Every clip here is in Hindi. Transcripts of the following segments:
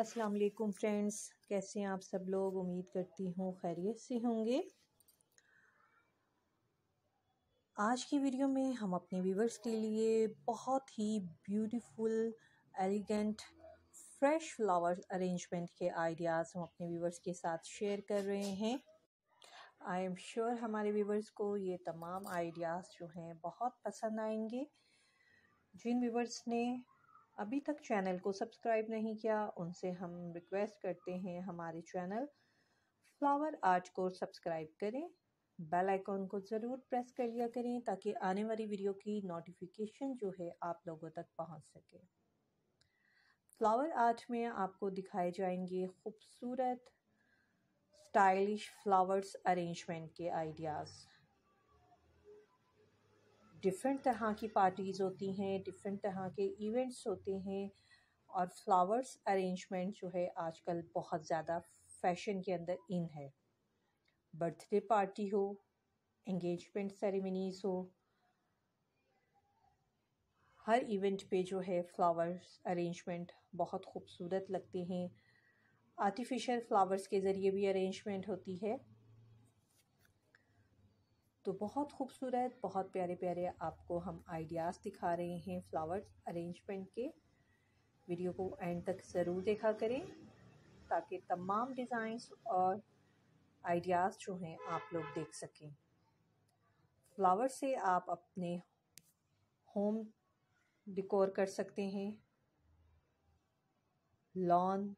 अस्सलाम वालेकुम फ्रेंड्स, कैसे हैं आप सब लोग? उम्मीद करती हूँ खैरियत से होंगे। आज की वीडियो में हम अपने व्यूवर्स के लिए बहुत ही beautiful elegant fresh flower arrangement के आइडियाज़ हम अपने व्यूवर्स के साथ शेयर कर रहे हैं। आई एम श्योर हमारे व्यूवर्स को ये तमाम आइडियाज़ जो हैं बहुत पसंद आएँगे। जिन व्यूवर्स ने अभी तक चैनल को सब्सक्राइब नहीं किया, उनसे हम रिक्वेस्ट करते हैं हमारे चैनल फ्लावर आर्ट को सब्सक्राइब करें। बेल आइकॉन को ज़रूर प्रेस कर लिया करें ताकि आने वाली वीडियो की नोटिफिकेशन जो है आप लोगों तक पहुँच सके। फ्लावर आर्ट में आपको दिखाए जाएँगे खूबसूरत स्टाइलिश फ्लावर्स अरेंजमेंट के आइडियाज़ डिफरेंट तरह की पार्टीज़ होती हैं डिफरेंट तरह के इवेंट्स होते हैं और फ्लावर्स अरेंजमेंट जो है आजकल बहुत ज़्यादा फ़ैशन के अंदर इन है। बर्थडे पार्टी हो एंगेजमेंट सेरेमनीज़ हो, हर इवेंट पे जो है फ्लावर्स अरेंजमेंट बहुत खूबसूरत लगते हैं। आर्टिफिशियल फ्लावर्स के ज़रिए भी अरेंजमेंट होती है। तो बहुत खूबसूरत, बहुत प्यारे प्यारे आपको हम आइडियाज़ दिखा रहे हैं फ्लावर्स अरेंजमेंट के। वीडियो को एंड तक ज़रूर देखा करें, ताकि तमाम डिज़ाइंस और आइडियाज़ जो हैं आप लोग देख सकें। फ्लावर से आप अपने होम डिकोर कर सकते हैं। Lawn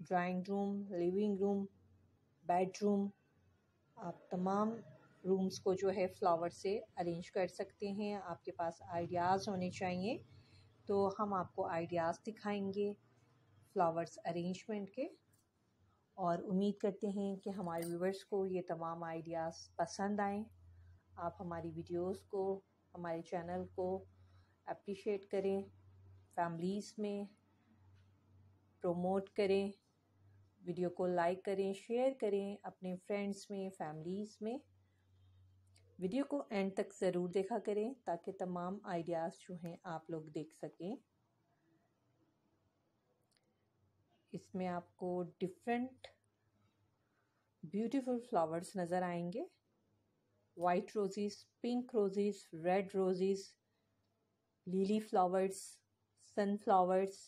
drawing room living room bedroom आप तमाम रूम्स को जो है फ्लावर से अरेंज कर सकते हैं। आपके पास आइडियाज़ होने चाहिए। तो हम आपको आइडियाज़ दिखाएँगे फ्लावर्स अरेंजमेंट के। और उम्मीद करते हैं कि हमारे व्यूवर्स को ये तमाम आइडियाज़ पसंद आएँ। आप हमारी वीडियोस को, हमारे चैनल को अप्रिशिएट करें। फैमिलीज़ में प्रोमोट करें। वीडियो को लाइक करें शेयर करें अपने फ्रेंड्स में फैमिलीज़ में। वीडियो को एंड तक ज़रूर देखा करें ताकि तमाम आइडियाज़ जो हैं आप लोग देख सकें। इसमें आपको डिफरेंट ब्यूटीफुल फ्लावर्स नज़र आएँगे। White roses pink roses red roses lily flowers sunflowers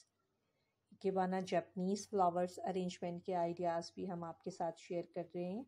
के बाना जैपनीज़ फ्लावर्स अरेंजमेंट के आइडियाज़ भी हम आपके साथ शेयर कर रहे हैं।